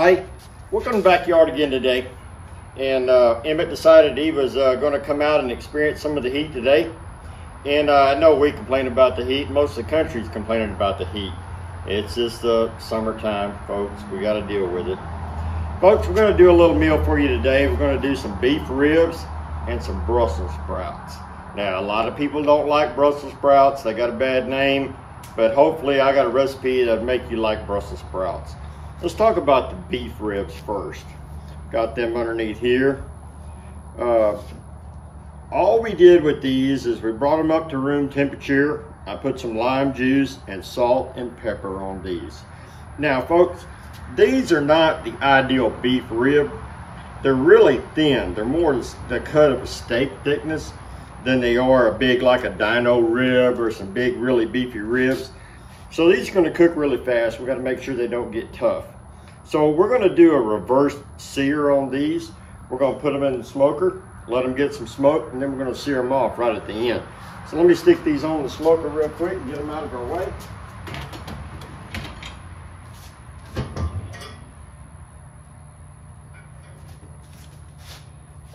everybody. To the backyard again today. And uh, Emmett decided he was uh, going to come out and experience some of the heat today. And uh, I know we complain about the heat. Most of the country's complaining about the heat. It's just the summertime, folks. We got to deal with it. Folks, we're going to do a little meal for you today. We're going to do some beef ribs and some Brussels sprouts. Now, a lot of people don't like Brussels sprouts. They got a bad name. But hopefully I got a recipe that'll make you like Brussels sprouts. Let's talk about the beef ribs first. Got them underneath here. Uh, all we did with these is we brought them up to room temperature. I put some lime juice and salt and pepper on these. Now folks, these are not the ideal beef rib. They're really thin. They're more the cut of a steak thickness than they are a big like a dino rib or some big really beefy ribs. So these are gonna cook really fast. We gotta make sure they don't get tough. So we're gonna do a reverse sear on these. We're gonna put them in the smoker, let them get some smoke, and then we're gonna sear them off right at the end. So let me stick these on the smoker real quick and get them out of our way.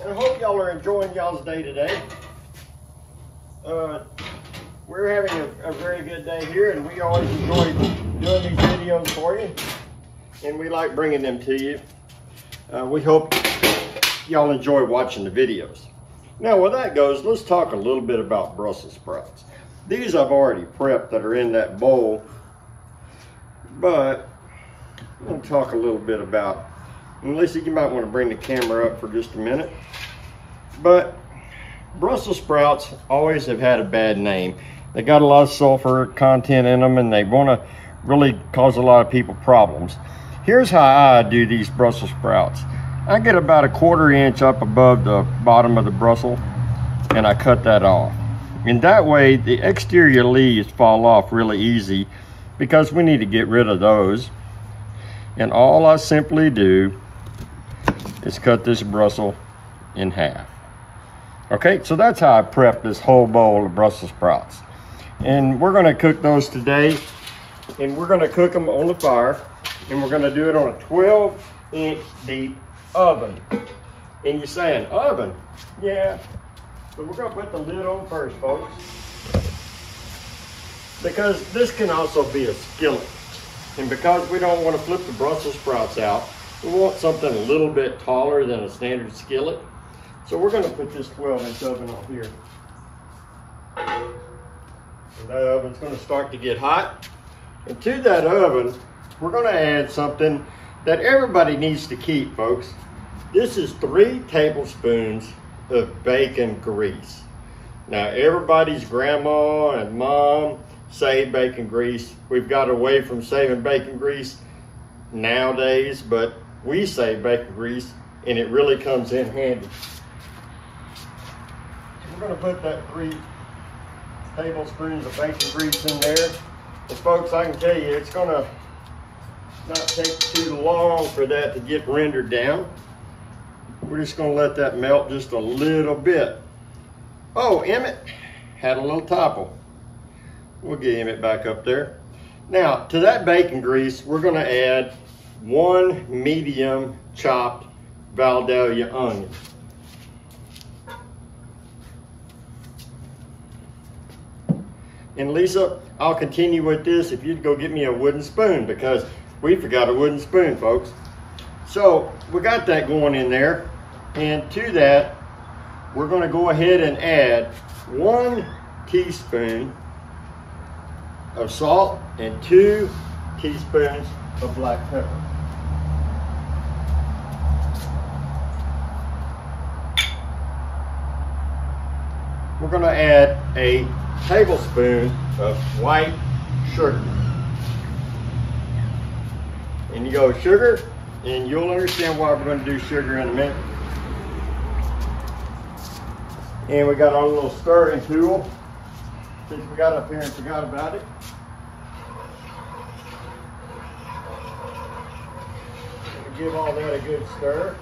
And I hope y'all are enjoying y'all's day today. Uh, we're having a, a, very good day here and we always enjoy doing these videos for you and we like bringing them to you. Uh, we hope y'all enjoy watching the videos. Now where that goes, let's talk a little bit about Brussels sprouts. These I've already prepped that are in that bowl, but I'm gonna talk a little bit about, Lisa, you might wanna bring the camera up for just a minute. But Brussels sprouts always have had a bad name. They got a lot of sulfur content in them and they want to really cause a lot of people problems. Here's how I do these Brussels sprouts. I get about a quarter inch up above the bottom of the Brussels and I cut that off. And that way the exterior leaves fall off really easy because we need to get rid of those. And all I simply do is cut this Brussels in half. Okay, so that's how I prep this whole bowl of Brussels sprouts. And we're gonna cook those today. And we're gonna cook them on the fire. And we're gonna do it on a 12 inch deep oven. And you're saying, oven? Yeah. But we're gonna put the lid on first, folks. Because this can also be a skillet. And because we don't wanna flip the Brussels sprouts out, we want something a little bit taller than a standard skillet. So we're gonna put this 12 inch oven on here. That oven's gonna start to get hot. And to that oven, we're gonna add something that everybody needs to keep, folks. This is three tablespoons of bacon grease. Now everybody's grandma and mom say bacon grease. We've got away from saving bacon grease nowadays, but we say bacon grease and it really comes in handy. We're gonna put that three tablespoons of bacon grease in there. And folks, I can tell you, it's gonna not take too long for that to get rendered down. We're just gonna let that melt just a little bit. Oh, Emmett had a little topple. We'll get Emmett back up there. Now, to that bacon grease, we're gonna add one medium chopped Vidalia onion. And Lisa, I'll continue with this if you'd go get me a wooden spoon because we forgot a wooden spoon, folks. So we got that going in there. And to that, we're gonna go ahead and add one teaspoon of salt and two teaspoons of black pepper. We're gonna add a tablespoon of white sugar. And you go sugar, and you'll understand why we're going to do sugar in a minute. And we got our little stirring tool, since we got up here and forgot about it. Give all that a good stir.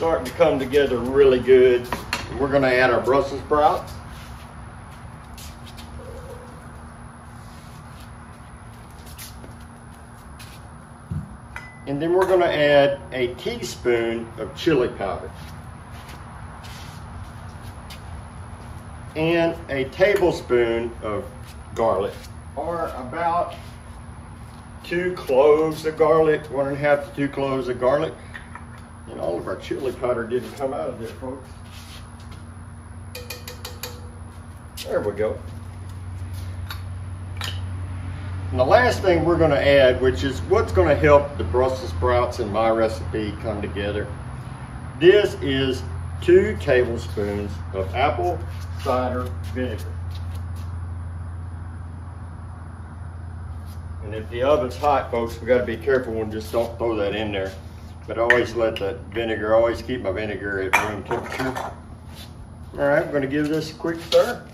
starting to come together really good. We're gonna add our Brussels sprouts. And then we're gonna add a teaspoon of chili powder. And a tablespoon of garlic, or about two cloves of garlic, one and a half to two cloves of garlic. And all of our chili powder didn't come out of there, folks. There we go. And the last thing we're going to add, which is what's going to help the Brussels sprouts in my recipe come together, this is two tablespoons of apple cider vinegar. And if the oven's hot, folks, we got to be careful and just don't throw that in there. But always let that vinegar, always keep my vinegar at room temperature. All right, I'm going to give this a quick stir.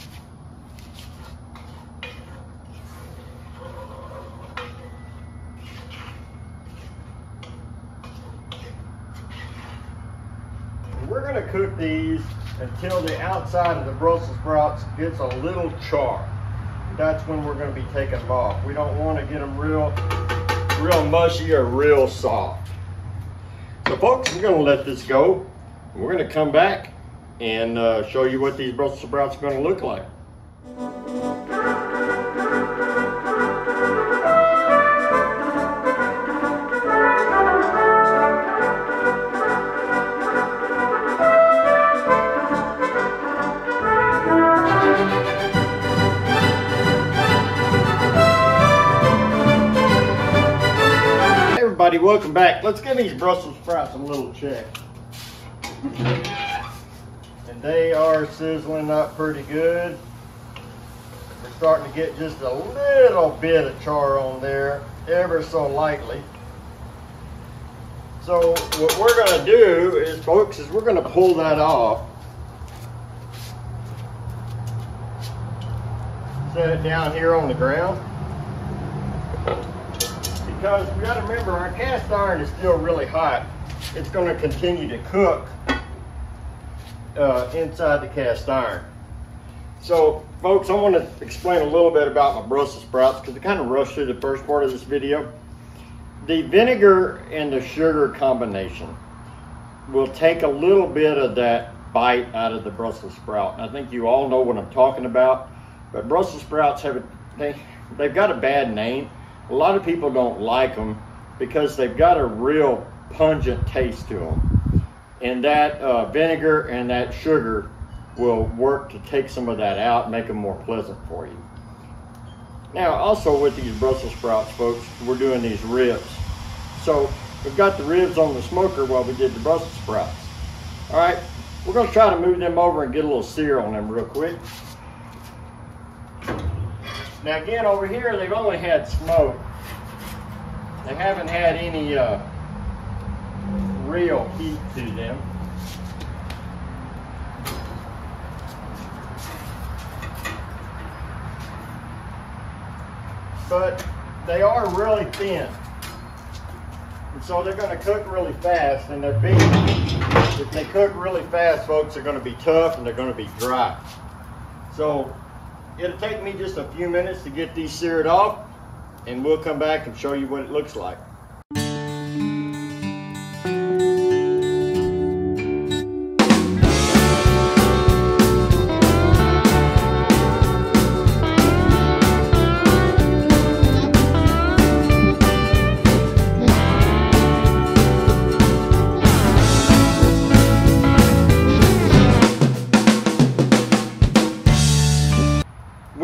We're going to cook these until the outside of the Brussels sprouts gets a little char. That's when we're going to be taking them off. We don't want to get them real, real mushy or real soft. So folks, we're going to let this go. We're going to come back and uh, show you what these Brussels sprouts are going to look like. Welcome back. Let's give these Brussels sprouts a little check. And they are sizzling up pretty good. We're starting to get just a little bit of char on there, ever so lightly. So what we're gonna do is, folks, is we're gonna pull that off. Set it down here on the ground because we got to remember our cast iron is still really hot. It's going to continue to cook uh, inside the cast iron. So folks, I want to explain a little bit about my Brussels sprouts because I kind of rushed through the first part of this video. The vinegar and the sugar combination will take a little bit of that bite out of the Brussels sprout. I think you all know what I'm talking about, but Brussels sprouts have a, they, they've got a bad name a lot of people don't like them because they've got a real pungent taste to them. And that uh, vinegar and that sugar will work to take some of that out, make them more pleasant for you. Now, also with these Brussels sprouts, folks, we're doing these ribs. So we've got the ribs on the smoker while we did the Brussels sprouts. All right, we're gonna try to move them over and get a little sear on them real quick. Now again, over here, they've only had smoke. They haven't had any uh, real heat to them. But they are really thin. And so they're going to cook really fast and they're beef. If they cook really fast, folks, they're going to be tough and they're going to be dry. So It'll take me just a few minutes to get these seared off and we'll come back and show you what it looks like.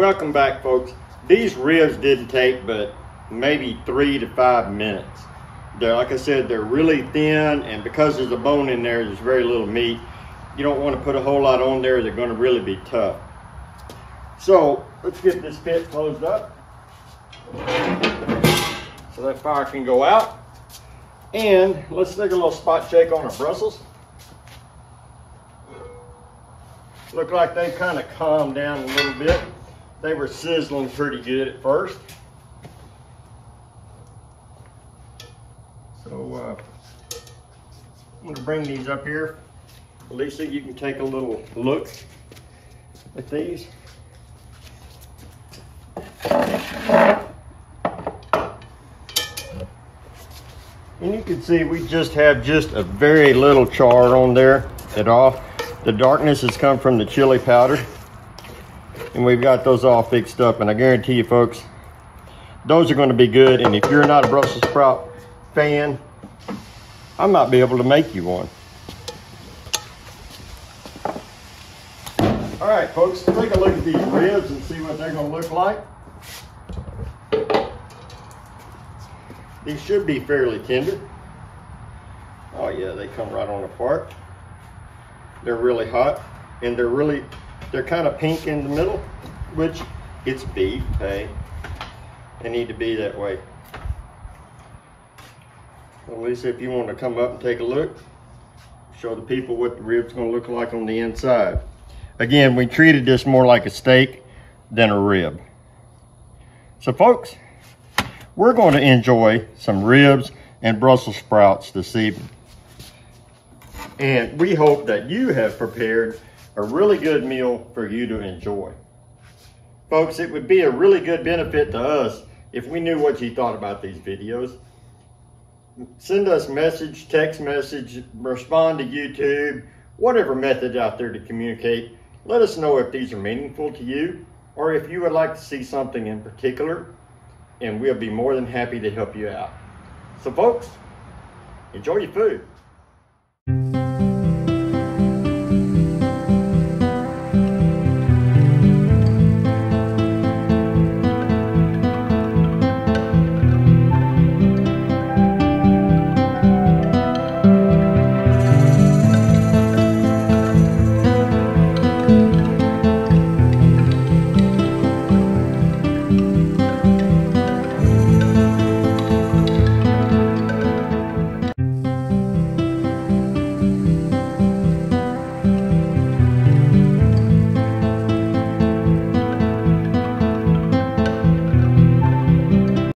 Welcome back, folks. These ribs didn't take but maybe three to five minutes. They're, like I said, they're really thin, and because there's a bone in there, there's very little meat. You don't want to put a whole lot on there. They're going to really be tough. So let's get this pit closed up so that fire can go out. And let's take a little spot shake on our Brussels. Look like they kind of calmed down a little bit. They were sizzling pretty good at first. So uh, I'm to bring these up here. Lisa, you can take a little look at these. And you can see we just have just a very little char on there at all. The darkness has come from the chili powder. And we've got those all fixed up. And I guarantee you folks, those are gonna be good. And if you're not a Brussels sprout fan, I might be able to make you one. All right, folks, take a look at these ribs and see what they're gonna look like. These should be fairly tender. Oh yeah, they come right on apart. They're really hot and they're really, they're kind of pink in the middle, which it's beef, hey. They need to be that way. At least if you want to come up and take a look, show the people what the rib's gonna look like on the inside. Again, we treated this more like a steak than a rib. So folks, we're going to enjoy some ribs and Brussels sprouts this evening. And we hope that you have prepared a really good meal for you to enjoy. Folks, it would be a really good benefit to us if we knew what you thought about these videos. Send us message, text message, respond to YouTube, whatever method out there to communicate. Let us know if these are meaningful to you or if you would like to see something in particular and we'll be more than happy to help you out. So folks, enjoy your food.